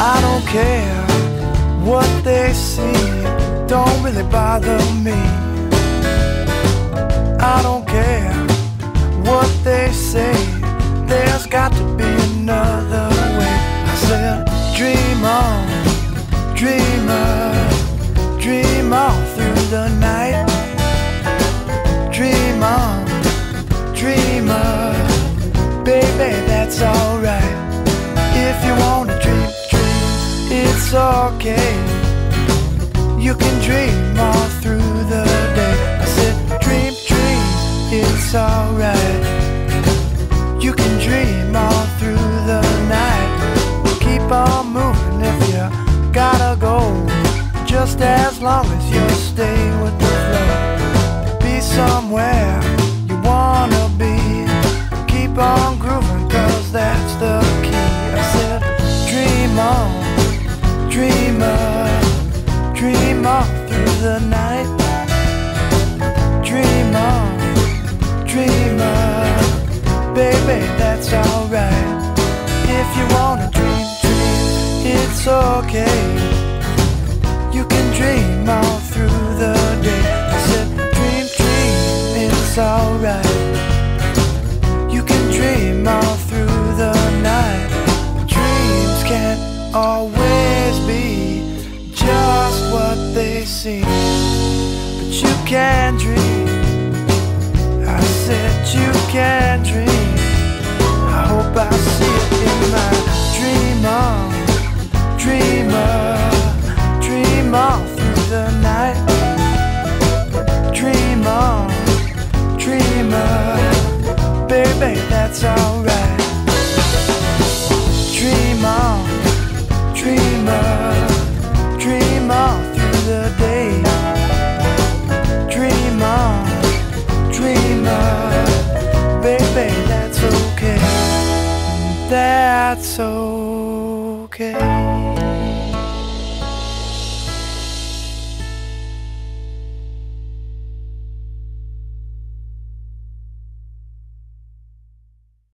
I don't care what they see, don't really bother me. I don't care what they say, there's got to be another way. I said, dream on, dream on, it's okay. You can dream all through the day. I said, dream, dream, it's alright. You can dream all through the night. Keep on moving if you gotta go. Just as long as you stay with the flow. Be somewhere the night. Dream on, dream on, baby, that's alright. If you wanna dream, dream, it's okay. You can dream all through the day. I said, dream, dream, it's alright. You can dream all through the night. Dreams can't always be they but you can dream. I said, you can dream. I hope I see it in my dream on, dream on, dream on through the night. Dream on, dream on, baby, that's alright. That's okay.